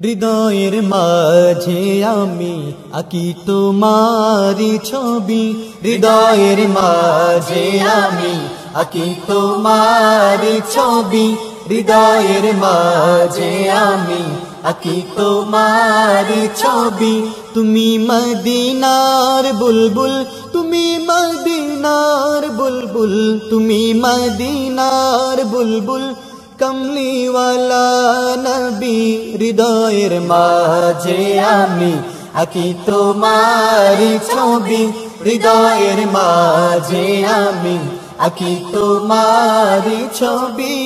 হৃদয়ের মাঝে আমি আকি তোমারি ছবি। হৃদয়ের মাঝে আমি আকি তোমারি ছবি। হৃদয়ের মাঝে আমি আকি তোমারি ছবি। তুমি মদিনার বুলবুল, তুমি মদিনার বুলবুল, তুমি মদিনার বুলবুল কমলিওয়ালা নবী, হৃদয়ের মাঝে আমি আকি তোমারি ছবি। হৃদয়ের মাঝে আমি আকি তোমারি ছবি।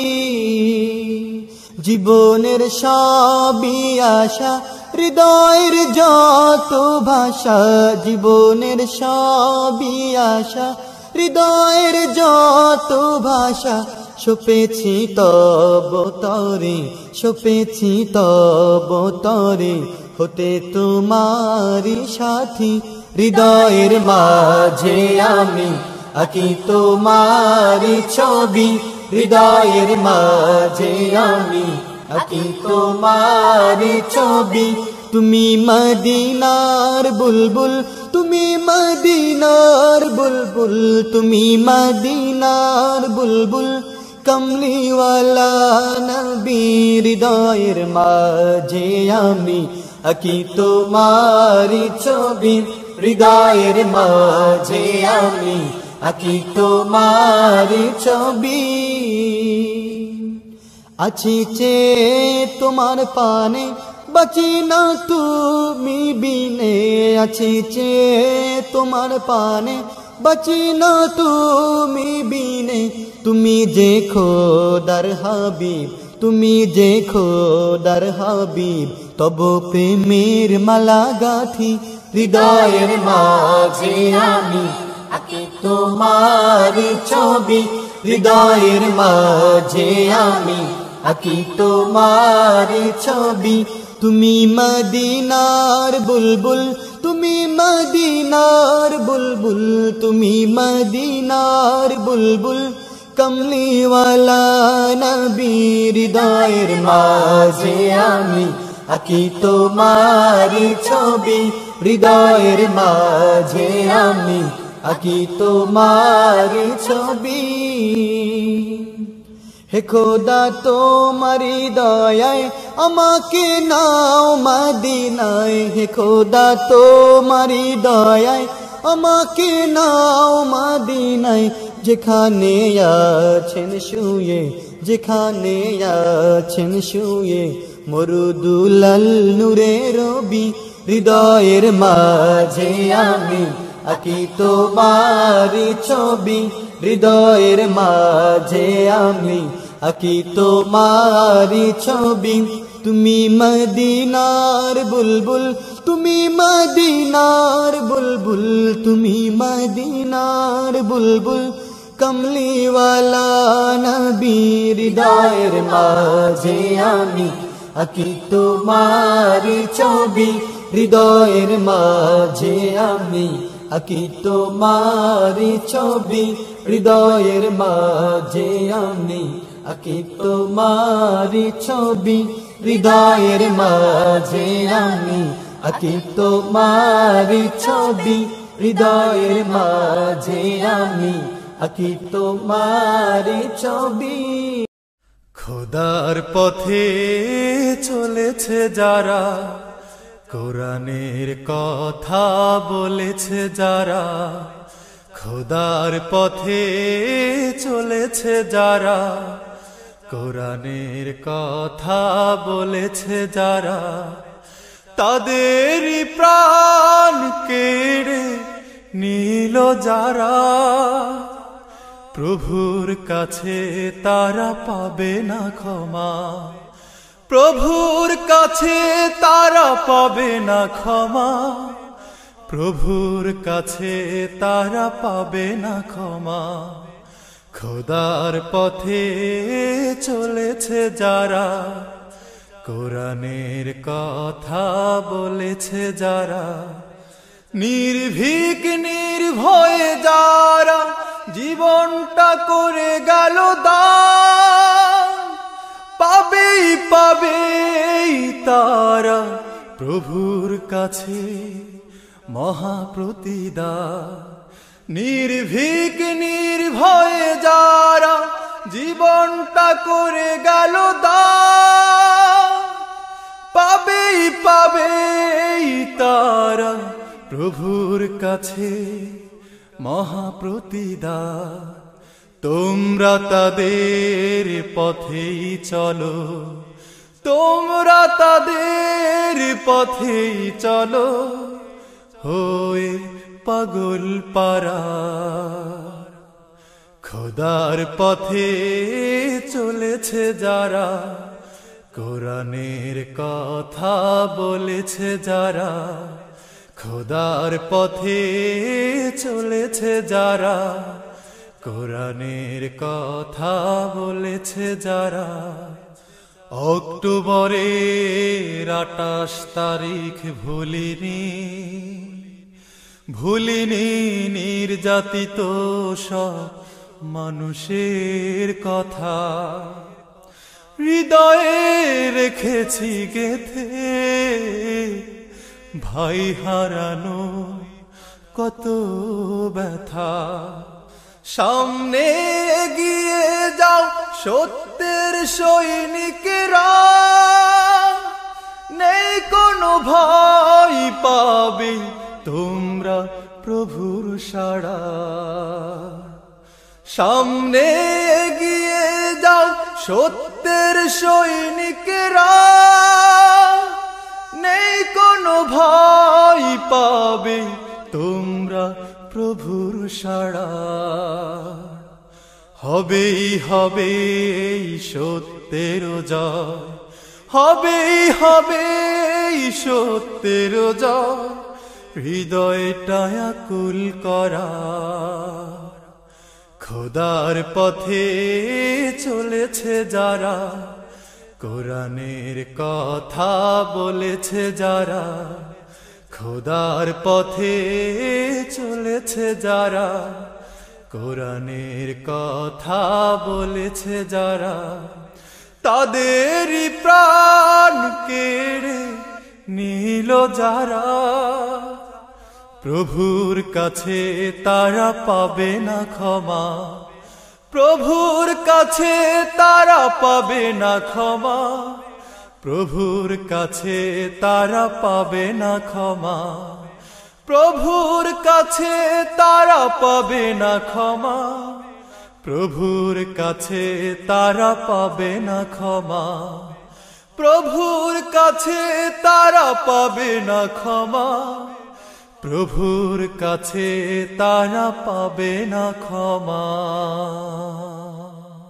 জীবনের সবই আশা, হৃদয়ের যত ভাষা, জীবনের সবই আশা, হৃদয়ের যত ভাষা সপেছি তব তরে, সপেছি তব তরে, হতে তোমারি সাথী, হৃদয়ের মাঝে আমি আকি তোমারি ছবি, হৃদয়ের মাঝে আমি আকি তোমারি ছবি। তুমি মদিনার বুলবুল, তুমি মদিনার বুলবুল, তুমি মদিনার বুলবুল কমলিওয়ালা নবী হৃদয়ের মাঝে আমি আকি তোমারি ছবি। হৃদয়ের মাঝে আমি আকি তোমারি ছবি। আছি চে তোমার পানে, বাঁচি না তুমি বিনে। আছি চে তোমার পানে বাঁচি না তুমি বিনে। তুমি যে খোদার হাবিব, তুমি যে খোদার হাবিব, তব প্রেমের মালা গাথি হৃদয়ের মাঝে আমি আকি তোমার ছবি। হৃদয়ের মাঝে আমি আকি তোমার ছবি। তুমি মদিনার বুলবুল তুমি মদিনার বুলবুল, তুমি মদিনার বুলবুল, কমলিওয়ালা নবী হৃদয়ের মাঝে আমি আকি তোমার ছবি, হৃদয়ের মাঝে আমি আকি তোমার ছবি। হে খোদা, তোমারি দয়ায় আমাকে নাও মদিনায়। হে খোদা, তোমারি দয়ায় আমাকে নাও মদিনায়। যেখানে আছেন শুয়ে, যেখানে আছেন শুয়ে, মরুদুলাল নূরে রবি, হৃদয়ের মাঝে আমি আকি তোমারি ছবি। হৃদয়ের মাঝে আমি আকি তোমারি ছবি। তুমি মদিনার বুলবুল, তুমি মদিনার বুলবুল, তুমি মদিনার বুলবুল। কমলিওয়ালা নবী হৃদয়ের মাঝে আমি আকি তোমারি ছবি। হৃদয়ের মাঝে আমি আকি তোমারি ছবি। হৃদয়ের মাঝে আমি আকি তোমারি ছবি। হৃদয়ের মাঝে আমি আকি তোমারি ছবি। হৃদয়ের মাঝে আমি আকি তোমারি ছবি। খোদার পথে চলেছে যারা, কোরআনের কথা বলেছে যারা। খোদার পথে চলেছে যারা, কোরআনের কথা বলেছে যারা, তাদেরই প্রাণ কেড়ে নীল যারা। প্রভুর কাছে তারা পাবে না ক্ষমা, প্রভুর কাছে তারা পাবে না ক্ষমা। প্রভুর কাছে তারা পাবে না ক্ষমা। খোদার পথে চলেছে যারা, কোরআনের কথা বলেছে যারা। নির্ভীক, নির্ভয়ে যারা জীবনটা করে গেল দান, পাবেই পাবেই তারা প্রভুর কাছে। মহাপ্রতিদা। নির্ভীক, নির্ভয়ে যারা জীবনটা করে গেল দা, পাবেই পাবেই তারা প্রভুর কাছে মহাপ্রতিদা। তোমরা তাদের পথেই চলো, তোমরা তাদের পথেই চলো। হয়ে পাগল পারা খোদার পথে চলেছে যারা, কোরআনের কথা বলেছে যারা, খোদার পথে চলেছে যারা, কোরআনের কথা বলেছে যারা। অক্টোবরের আটাশ তারিখ ভুলিনি ভুলিনি নির্যাতিত সব মানুষের কথা। হৃদয়ে রেখেছি গেথে ভাই হারানো কত ব্যথা। সামনে গিয়ে যাও সত্যের সৈনিকেরা, নেই কোনো ভয় পাবে তোমরা প্রভুর সাড়া। সামনে গিয়ে যাও সত্যের সৈনিকেরা। নেই কোনো ভয় পাবে তোমরা প্রভুর সাড়া। হবেই হবে সত্যের জয়। হবেই হবে সত্যের জয়। হৃদয়টা আকুল করা। খোদার পথে চলেছে যারা, কোরআনের কথা বলেছে যারা, খোদার পথে চলেছে যারা, কোরআনের কথা বলেছে যারা। তাদেরই প্রাণ কেড়ে নিল যারা। প্রভুর কাছে তারা পাবে না ক্ষমা। প্রভুর কাছে তারা পাবে না ক্ষমা। প্রভুর কাছে তারা পাবে না ক্ষমা। প্রভুর কাছে তারা পাবে না ক্ষমা। প্রভুর কাছে তারা পাবে না ক্ষমা। প্রভুর কাছে তারা পাবে না ক্ষমা। প্রভুর কাছে তারা পাবে না ক্ষমা।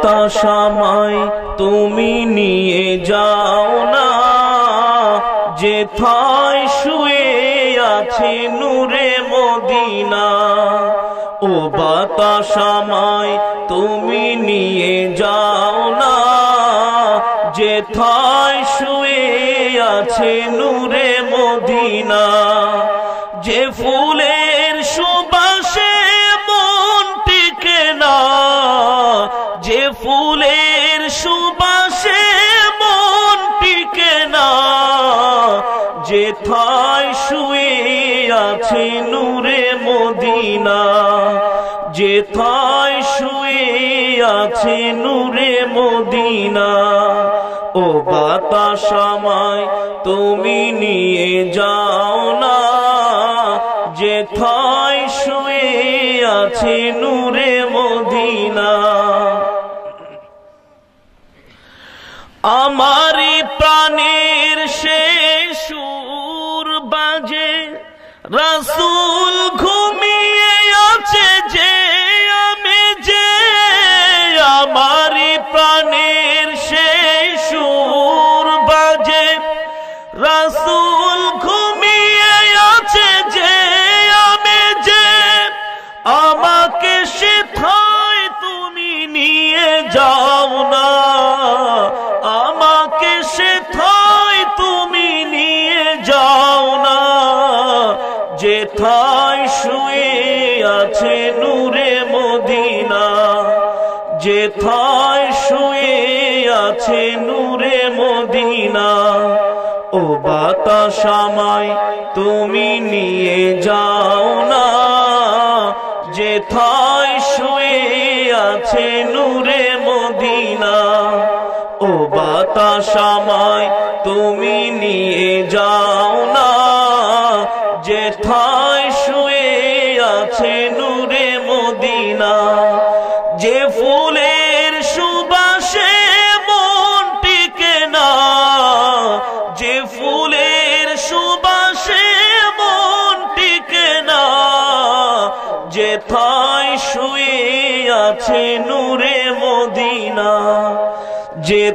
তা সময় তুমি নিয়ে যাও না। যে থায় শুয়ে আছে নূরে মদিনা, ও বাতাসামায় তুমি নিয়ে যাও না। যে থায় শুয়ে আছে নূরে নূরে মদিনা যে থায় শুয়ে আছে নূরে মদিনা, ও বাতাসামায় তুমি নিয়ে যাও না যে থায় শুয়ে আছে নূরে মদিনা। আমারি রাসূল যেথায় শুয়ে আছে নূরে মদিনা? ও ও বাতাস আমায় তুমি নিয়ে যাও না। যেথায় শুয়ে আছে নূরে মদিনা? ও বাতাস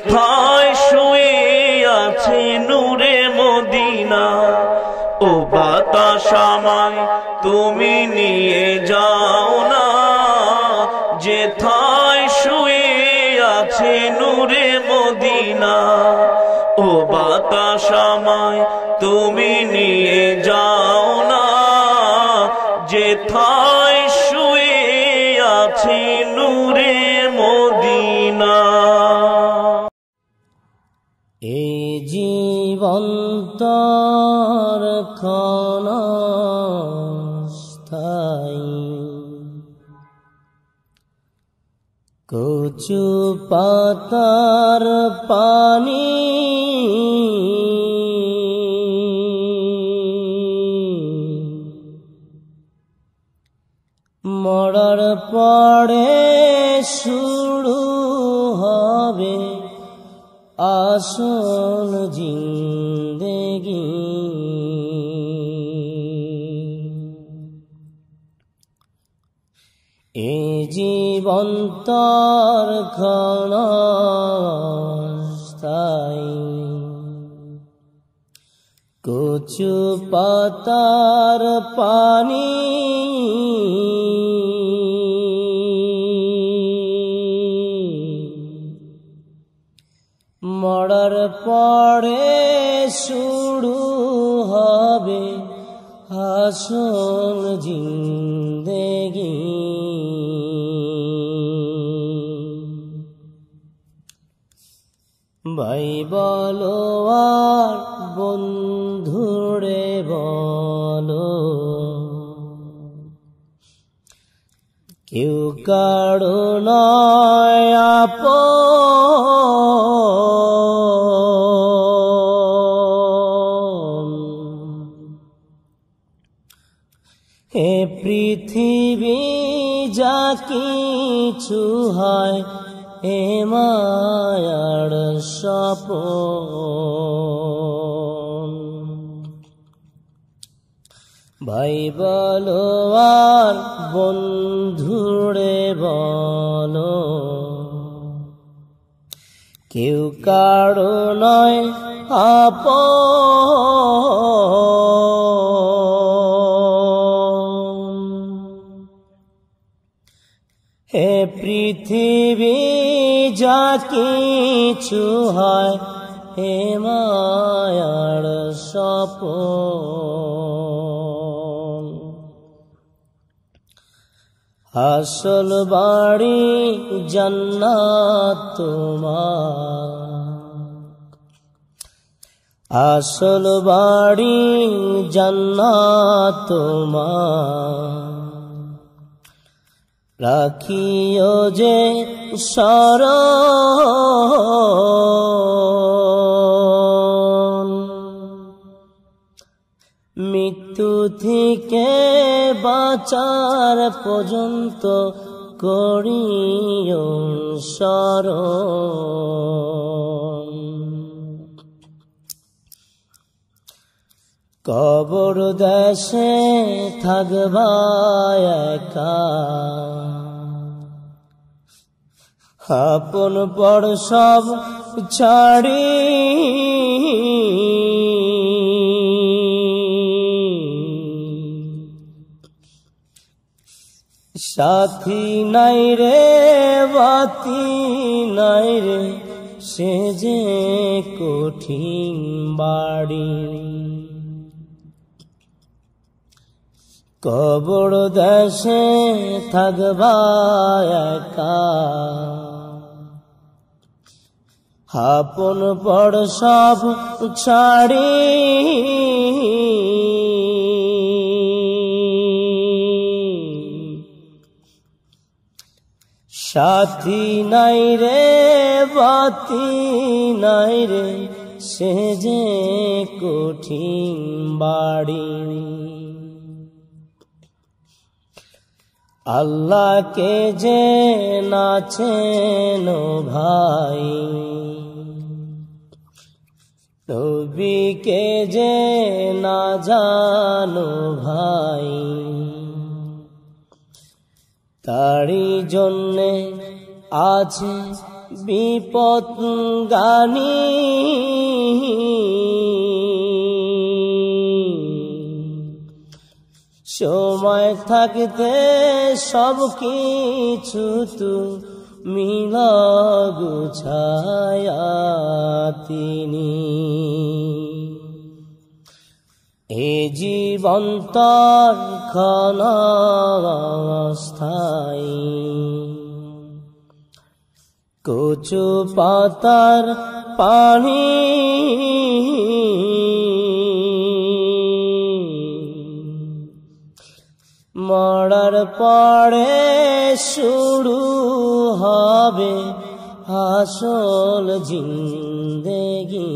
যেথায় শুয়ে আছে নূরে মদিনা? ও বাতাস তুমি নিয়ে যাও না। যে যেথায় শুয়ে আছে নূরে মদিনা? ও বাতাস তুমি নিয়ে কচু পাতার পানি জীবন্তর ক্ষণস্থায়ী। কচু পাতার পানি মরার পরে শুরু হবে আসল জিন্দেগি ভাই বলো আর বন্ধুরে বলো। কেউ কারও নয় হে পৃথিবী যা কিছু হয় হে মায়ার স্বপন। ভাই বলো আর বন্ধুরে বলো কেউ কারও নয় আপন। হে পৃথিবী কিছু হয় হে মায়ার স্বপন। আসল বাড়ি জান্নাত তোমার। আসল বাড়ি জান্নাত তোমার। রাখিও যে সর মৃত্যু থেকে বাঁচার পর্যন্ত করিও স্মরণ কবর দেশে থাকবা আপন পর সব ছাড়ি। সাথী নাই রে, বাতি নাই রে, সে যে কঠিন বাড়ি। কবর দেশে থাকবা একা। আপন পর সব ছাড়ি। সাথী নাই রে, বাতি নাই রে, সে যে কঠিন বাড়ি। আল্লাহকে যে নাচেন ভাই নবীকে যে না জানো ভাই তারই জন্যে আছে বিপদ গানি সময় থাকতে সব কিছু তু মিল গুছায়া তিনি। এ জীবন তার খানাস্থায় কচু পাতার পানি মরার পরে শুরু হবে আসল জিন্দেগি।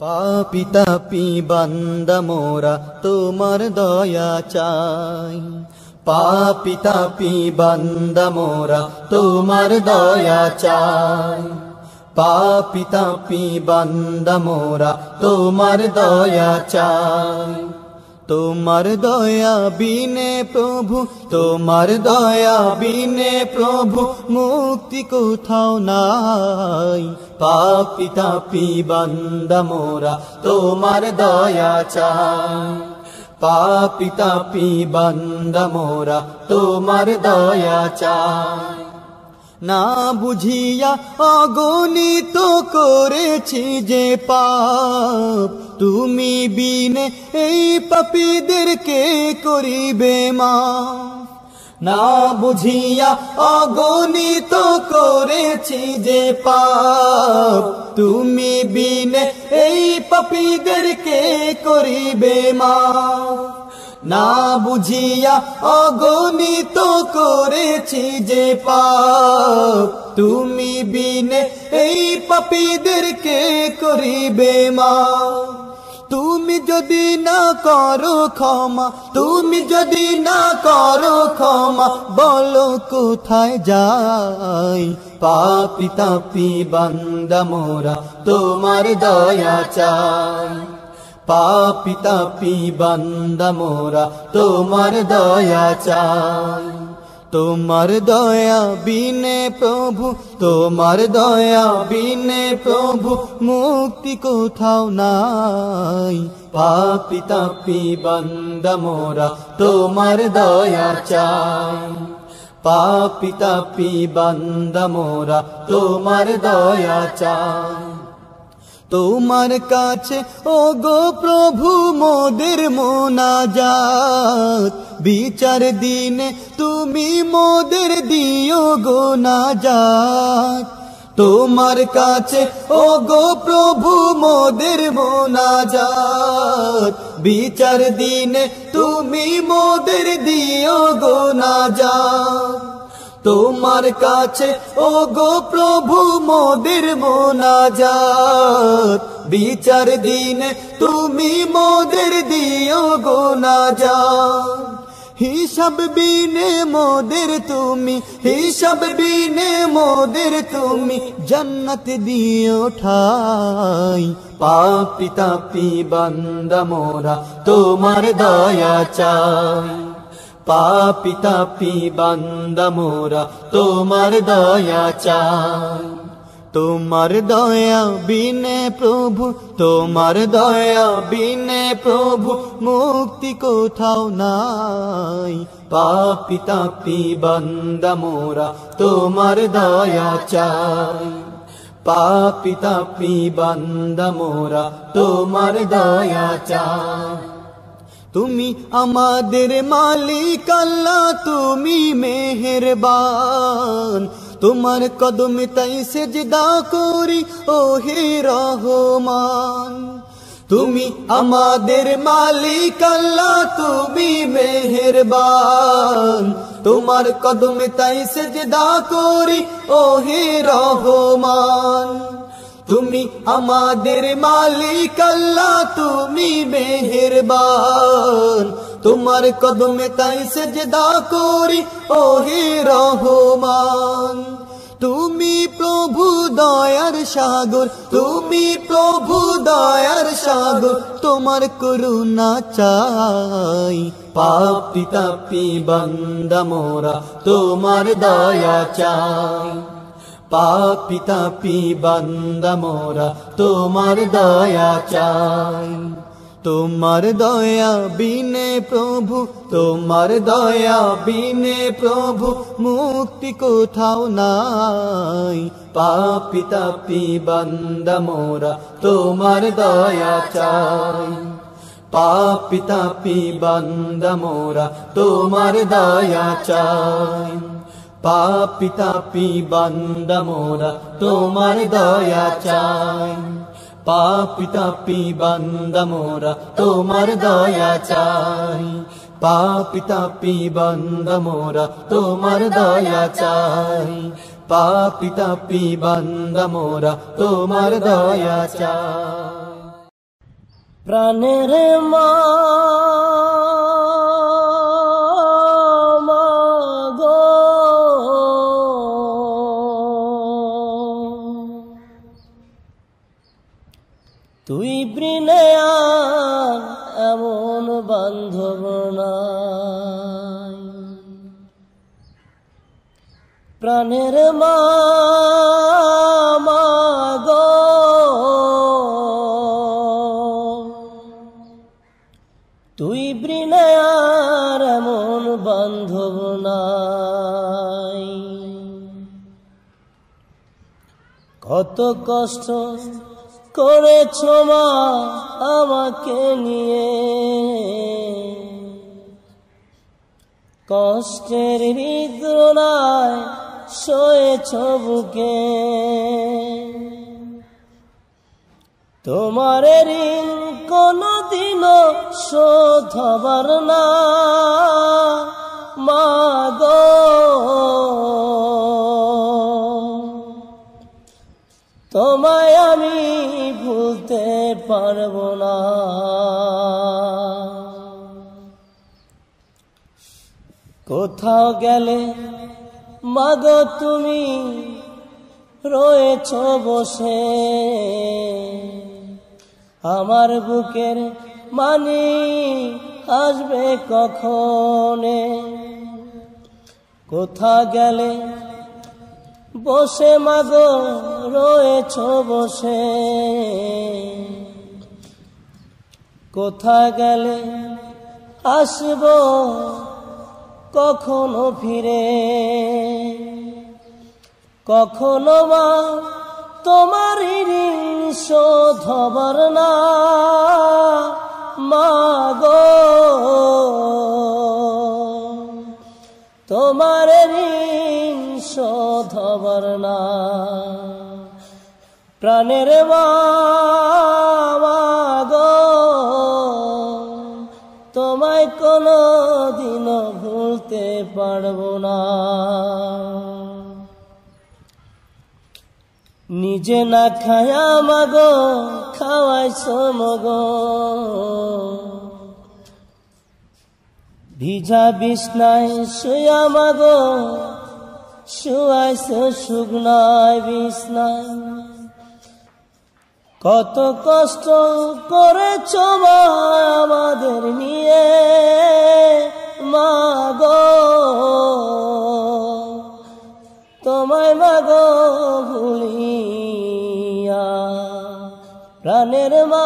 পাপি তাপি বান্দা মোরা, তোমার দয়া চাই। পাপি তাপি বান্দা মোরা, তোমার দয়া চাই। পাপি তাপি বান্দা মোরা, তোমার দয়া চাই। তোমার দয়া বিনে প্রভু, তোমার দয়া বিনে প্রভু, মুক্তি কোথাও নাই। পাপি তাপি বান্দা মোরা, তোমার দয়া চাই। পাপি তাপি বান্দা মোরা, তোমার দয়া চাই। না বুঝিয়া অগণিত করেছি যে পাপ। তুমি বিনে এই পাপীদেরকে করিবে মা না বুঝিয়া অগণিত করেছি যে পাপ। তুমি বিনে এই পাপীদেরকে করিবে মা না বুঝিয়া অগণিত করেছি যে পাপ। তুমি বিনে এই পাপীদেরকে করিবে মা তুমি যদি না করো ক্ষমা, তুমি যদি না করো ক্ষমা, বলো কোথায় যাই? পাপি তাপি বান্দা মোরা, তোমার দয়া চাই। পাপি তাপি বান্দা মোরা, তোমার দয়া চাই। তোমার দয়া বিনে প্রভু, তোমার দয়া বিনে প্রভু, মুক্তি কোথাও নাই। পাপি তাপি বান্দা মোরা, তোমার দয়া চাই। পাপি তাপি বান্দা মোরা, তোমার দয়া চাই। তোমার কাছে ও গো প্রভু মোদের মোনাজাত। বিচার দিনে তুমি মোদের দিও গো নাজাত। তোমার কাছে ও গো প্রভু মোদের মোনাজাত। বিচার দিনে তুমি মোদের দিও গো নাজাত। তোমার কাছে ও গো প্রভু মোদের মোনাজাত। বিচার দিনে তুমি মোদের দিও গো নাজাত। হিসাব বিনে মোদের তুমি, হিসাব বিনে মোদের তুমি, জন্নত দিও ঠাই পাপি তাপি বান্দা মোরা, তোমার দয়া চাই। পাপি তাপি বান্দা মোরা, তোমার দয়া চাই। তোমার দয়া বিনে প্রভু, তোমার দয়া বিনে প্রভু, মুক্তি কোথাও নাই। পাপি তাপি বান্দা মোরা, তোমার দয়া চাই। পাপি তাপি বান্দা মোরা, তোমার দয়া চাই। তুমি আমাদের মালিক আল্লাহ, তুমি মেহেরবান। তোমার কদম তাই সেজদা করি ও হে রহমান। তুমি আমাদের মালিক আল্লাহ, তুমি মেহেরবান। তোমার কদম তাই সেজদা করি ও হে রহমান। তুমি আমাদের মালিক আল্লাহ, তুমি মেহেরবান। তোমার কদমে তাই সেজদা করি ও হে রহমান। তুমি প্রভু দয়ার সাগর, তুমি প্রভু দয়ার সাগর, তোমার করুণা চাই। পাপি তাপি বান্দা মোরা, তোমার দয়া চাই। পাপি তাপি বান্দা মোরা, তোমার দয়া চাই। তোমার দয়া বিনে প্রভু, তোমার দয়া বিনে প্রভু, মুক্তি কোথাও নাই। পাপি তাপি বান্দা মোরা, তোমার দয়া চাই। পাপি তাপি বান্দা মোরা, তোমার দয়া চাই। পাপি তাপি বান্দা মোরা, তোমার দয়া চাই। পাপি তাপি বান্দা মোরা, তোমার দয়া চাই। পাপি তাপি বান্দা মোরা, তোমার দয়া চাই। পাপি তাপি বান্দা মোরা, তোমার দয়া চাই। প্রাণের মা তুই বৃণে এমন বান্ধব প্রাণের মা তুই আর এমন বান্ধব কত কষ্ট করেছ মা আমাকে নিয়ে। কষ্টের হৃদয় শোয়েছ বুকে। তোমার ঋণ কোনদিনও শোধ হবার না। মা আমি ভুলতে পারব না। কোথাও গেলে, মাগো তুমি রয়েছ বসে। আমার বুকের মানি আসবে কখনে। কোথা গেলে বসে মাগো, রয়েছ বসে। কোথা গেলে আসব, কখনো ফিরে? কখনো মা তোমার ঋণ শোধ হবার না? মা গো তোমার ঋণ শোধ না প্রাণের গো, তোমায় কোনো দিনও ভুলতে পারব না। নিজে না খায়া মাগো খাওয়াইছ মগো ভিজা বিছনায় শুয়া মাগো শুয়াইছ শুকনায় বিছনায় কত কষ্ট করেছ মা আমাদের নিয়ে মাগো তোমায় মাগো ভুলিয়া প্রাণের মা।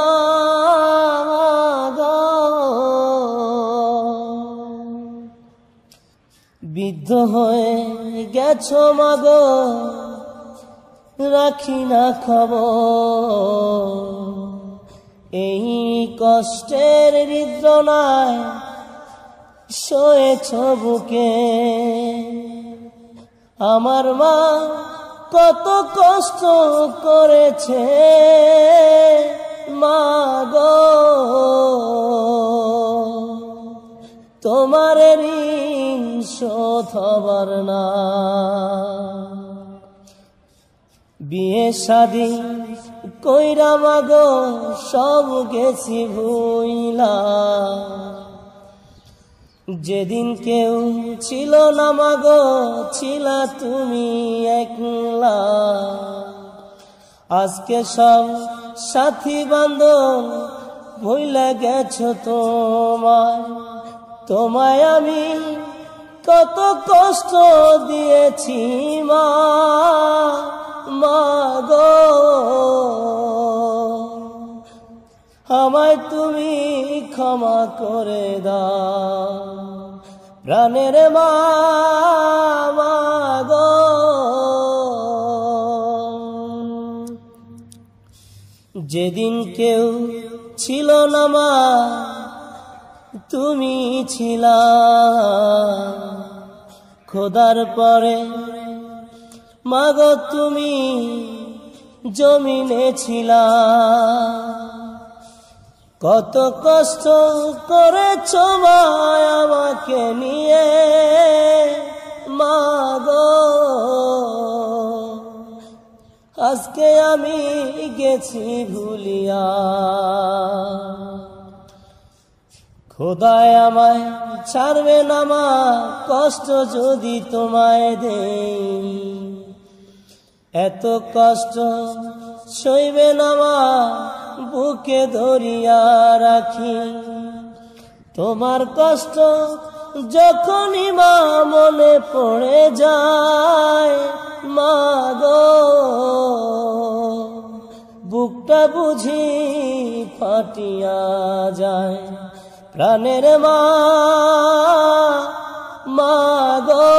বিদ্ধ হয়ে গেছো মাগো, রাখি না খবর। এই কষ্টের হৃদয় শোয়েছ বুকে। আমার মা কত কষ্ট করেছে মা গো তোমার ঋণ শোধ হবার না। বিয়ে শাদি কইরা মাগো, সব গেছি ভুইলা। যেদিন কেউ ছিল না মাগো, ছিলা তুমি একলা। আজকে সব সাথী বান্ধব ভইলা গেছ তোমার তোমায় আমি কত কষ্ট দিয়েছি, মা গো। আমায় তুমি ক্ষমা করে দাও, প্রাণের মা মা গো। যেদিন কেউ ছিল না, মা তুমি ছিলা। খোদার পরে মাগো তুমি জমিনে ছিলা। কত কষ্ট করেছ মা আমাকে নিয়ে মাগো। আজকে আমি গেছি ভুলিয়া। খোদায় আমায় ছাড়বে না মা, কষ্ট যদি তোমায় দেই। এত কষ্ট সইবে না মা, বুকে ধরিয়া রাখি। তোমার কষ্ট যখনই মা মনে পড়ে যায়, মা গো, বুকটা বুঝি ফাটিয়া যায়। প্রাণের মা গো।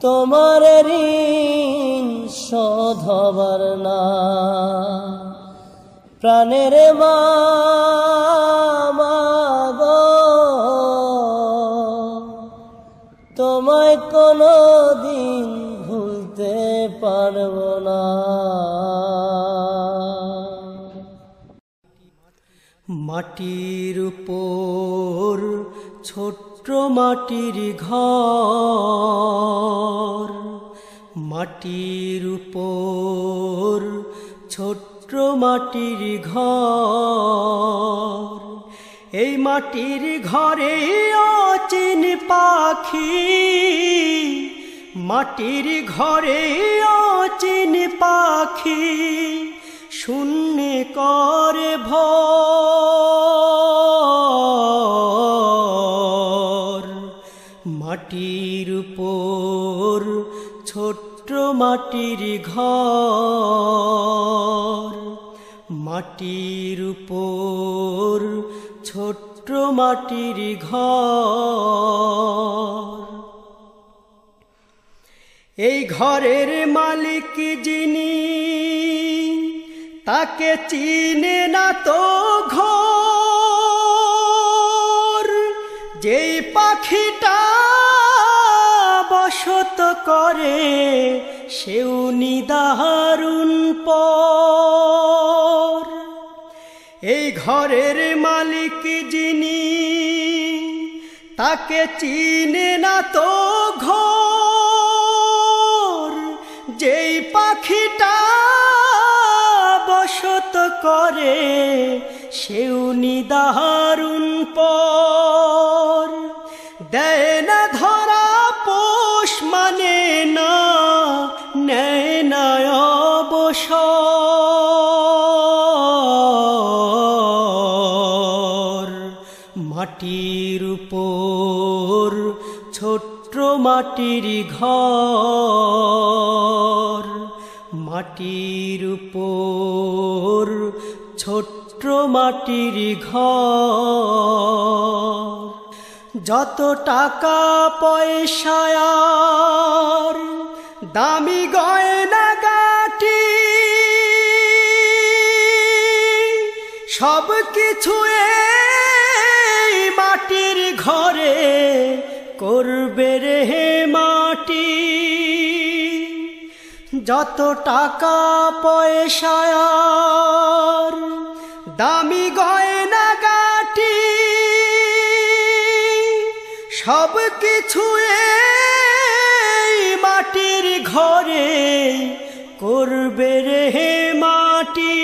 তোমার ঋণ শোধ হবার না। প্রাণের মা গো। তোমায় কোনো দিন ভুলতে পারব না। মাটির উপর, ছোট্ট মাটির ঘর। মাটির উপর, ছোট্ট মাটির ঘর। এই মাটির ঘরে অচিন পাখি। মাটির ঘরে অচিন পাখি। শূন্য করে ভর। মাটির উপর, ছোট্ট মাটির ঘর। মাটির উপর, ছোট্ট মাটির ঘর। এই ঘরের মালিক যিনি তাকে চিনে না তো ঘর। যেই পাখিটা বসত করে, সেও নিদারুণ পর। এই ঘরের মালিক যিনি, তাকে চিনে না তো ঘর। যেই পাখিটা করে, সেও নিদারুণ পর। দেয় না ধরা পোষ মানে না, নেয় না অবসর। মাটির উপর, ছোট্ট মাটির ঘর। মাটির উপর, ছোট্ট মাটির ঘর। যত টাকা পয়সায়ার দামি গয়না গাটি, সব কিছু মাটির ঘরে করবে রে। যত টাকা পয়সায়ার দামি গয়না গাটি সব কিছু মাটির ঘরে করবে রে মাটি।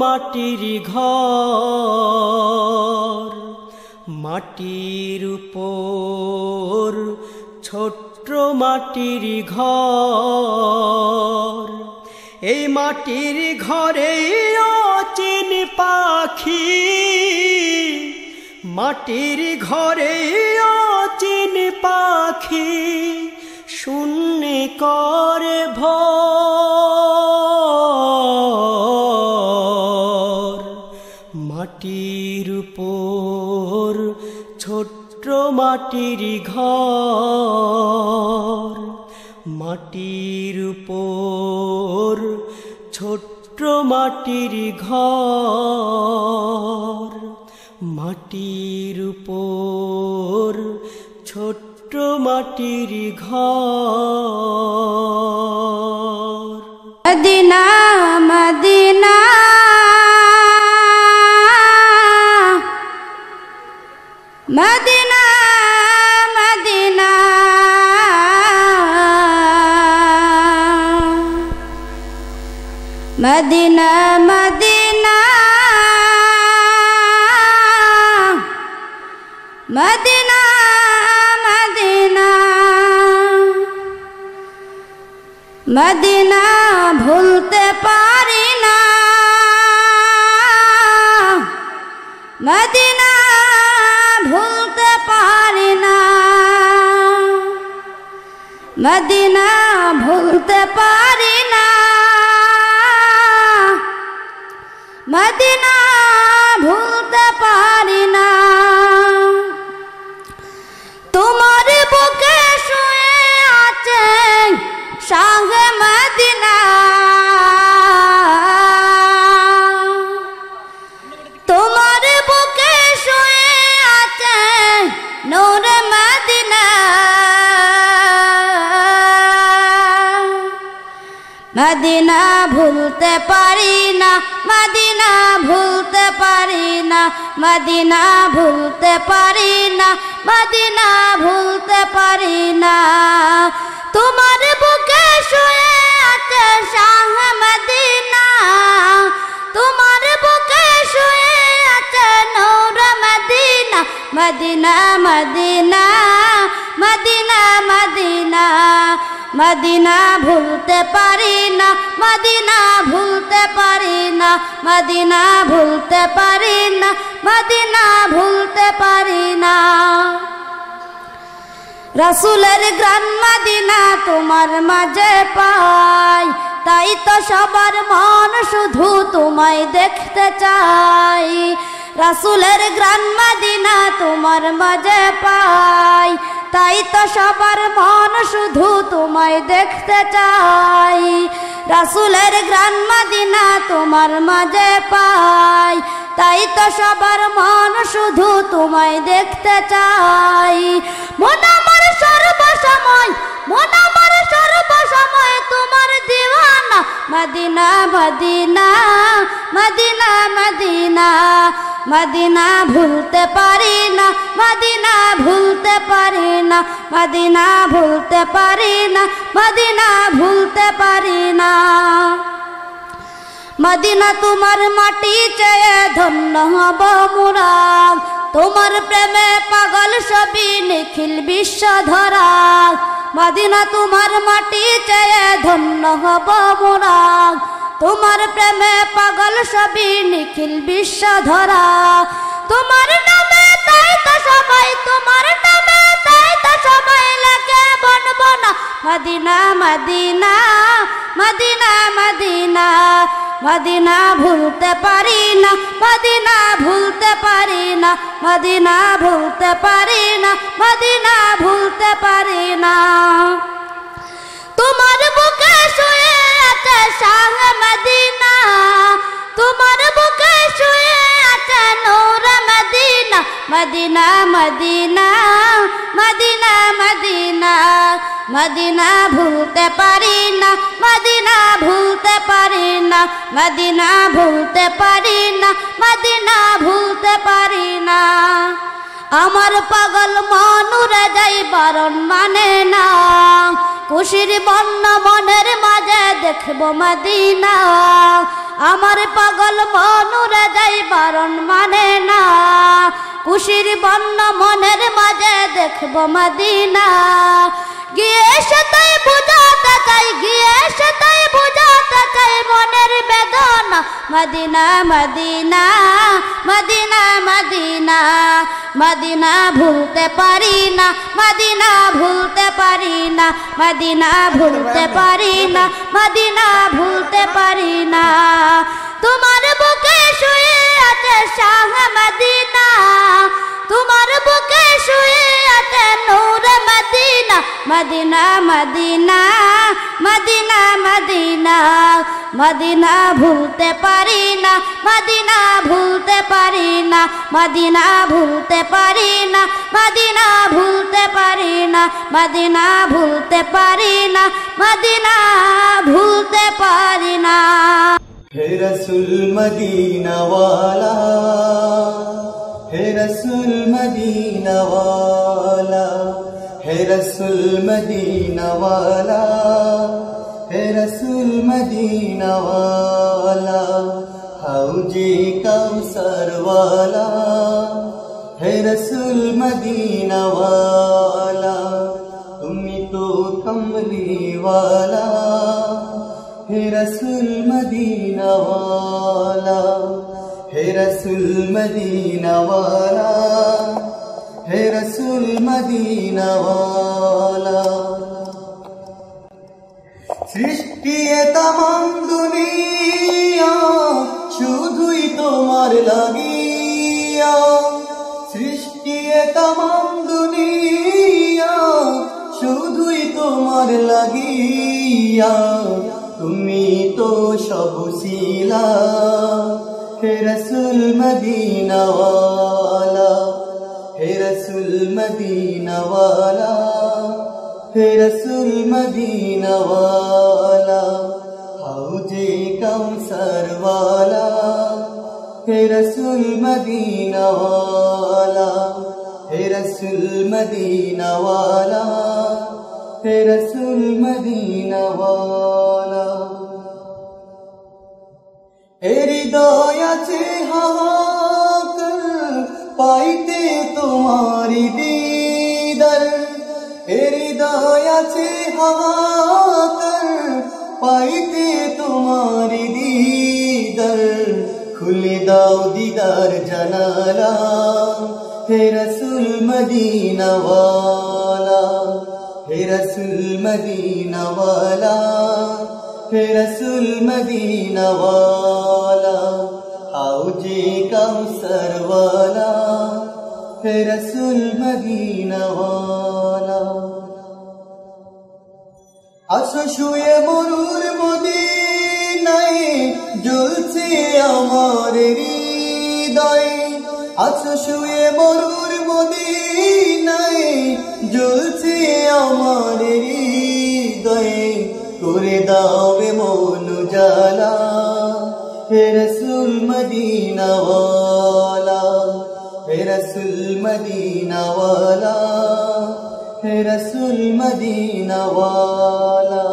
মাটির ঘর, মাটির উপর ছোট্ট মাটির ঘর। এই মাটির ঘরে অচিন পাখি, মাটির ঘরে অচিন পাখি শূন্য করে ভর। মাটির উপর, ছোট্ট মাটির ঘর। মাটির উপর, ছোট্ট মাটির ঘর। মাটির উপর, ছোট্ট মাটির ঘর। Medina Medina Medina. Medina Medina. Medina भूलते पारी ना। मदीना भूलते पारी ना। मदीना भूलते पारी মদিনা ভুলতে পারি না। মদিনা ভুলতে পারি না, মদিনা ভুলতে পারি না, মদিনা ভুলতে পারি না, মদিনা ভুলতে পারি না। তোমার বুকে শুয়ে আছে শাহ মদিনা, তোমার বুকে শুয়ে আছে নূর Medina Medina Medina Medina Medina. Medina ভুলতে পারি না, মদিনা ভুলতে পারি না, মদিনা ভুলতে পারি না, মদিনা ভুলতে পারি না। রসুলের গ্রাম মদিনা তোমার মাঝে পাই, তাই তো সবার মন শুধু তোমায় দেখতে চাই। রসুলের গ্রাম মাদিনা তোমার মাঝে পাই। তাই তো সবার মন শুধু তোমায় দেখতে চাই। রাসুলের গ্রাম মাদিনা তোমার মাঝে পাই। তাই তো সবার মন শুধু তোমায় দেখতে চাই। মন আমার সর্বসময়, মন সর্বসময়, তোমার দিওয়ানা। Medina Medina Medina Medina. Medina ভুলতে পারি না, মদিনা ভুলতে পারি না, মদিনা ভুলতে পারি না, মদিনা ভুলতে পারি না। মদিনা তোমার মাটি চেয়ে ধন্য হব মুরা তোমার প্রেমে পাগল সবই নিখিল বিশ্ব ধরা মদিনা তোমার মাটি চেয়ে ধন্য হব মুরা তোমার প্রেমে পাগল সবই নিখিল বিশ্ব ধরা তোমার নামে তাই তো সবাই, তোমার নামে তাই তো সবাই লাগে বনব না Medina Medina Medina Medina. Medina ভুলতে পারি না, মদিনা ভুলতে পারি না, মদিনা ভুলতে পারি না, মদিনা ভুলতে পারি না। তোমার বুকে শুয়ে আছে সাং মদিনা, তোমার বুকে শুয়ে Medina Medina Medina Medina Medina ভুলতে পারি না, মদিনা ভুলতে পারি না, মদিনা ভুলতে পারি না, মদিনা ভুলতে পারি না। আমার পাগল মনুরে যাই বারণ মানে না, খুশির বন্য মনের দেখব মদিনা। আমার পাগল মনুরে যাই বারণ মানে না। খুশির বন্য মনের মাঝে দেখব মদিনা। মনের Medina Medina Medina Medina Medina ভুলতে পারি না, মদিনা ভুলতে পারি না, মদিনা ভুলতে পারি না, মদিনা ভুলতে পারি না। তোমার বুকে শুয়ে আছে শাহ মদিনা তোমার বুকে শুয়ে আছে নূর Medina. Medina Medina Medina Medina. Medina ভুলতে পারি না, মদিনা ভুলতে পারি না, মদিনা ভুলতে পারি না, মদিনা ভুলতে পারি না, মদিনা ভুলতে পারি না, মদিনা ভুলতে পারি না। হে রসুল মদিনা ওয়ালা হে রসুল মদিনা ওয়ালা হে রসুল মদিনা ওয়ালা হে রসুল মদিনা ওয়ালা হাউজি কাউসার ওয়ালা হে রসুল মদিনা ওয়ালা তুমি তো কমলি ওয়ালা হে রসুল মদিনা ওয়ালা হে রসুল মদিনা ওয়ালা হে রসুল মদিনা ওয়ালা সৃষ্টি তাম দুনিয়া, শুধুই তোমার লাগিয়া। সৃষ্টি তাম দুনিয়া, শুধুই তোমার লাগিয়া। তুমি তো সব শিলা। হে রসুল মদিনাওয়ালা হে রসুল মদিনাওয়ালা হে রসুল মদিনাওয়ালা হাউজে কাউসার वाला হে রসুল মদিনাওয়ালা হে রসুল মদিনাওয়ালা হে রসুল মদিনাওয়ালা হৃদয় আছে হাহাকার পাইতে তোমারি দিদার। হৃদয় আছে হাহাকার পাইতে তোমারি দিদার। খুলে দাও দিদার জানালা, হে রসুল মদিনাওয়ালা, হে রসুল মদিনাওয়ালা। রসুল মদিনাওয়ালা হাউজে হে রসুল মদিনাওয়ালা আসো শুয়ে মরুর মদিনায় জ্বলছে আমার হৃদয় আসো শুয়ে মরুর মদিনায় জ্বলছে আমার হৃদয় করে দাওয়ে মন জালা হে রসুল মদিনাওয়ালা হে রসুল মদিনাওয়ালা হে রসুল মদিনাওয়ালা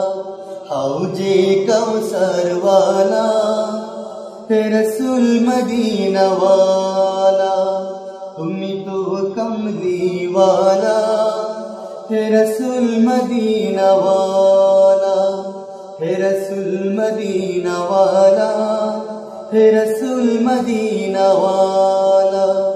হাউজে কৌসরওয়ালা হে রসুল মদিনাওয়ালা তুমি তো কমলিওয়ালা হে রসুল মদিনাওয়ালা رسول مدینہ والا رسول مدینہ والا.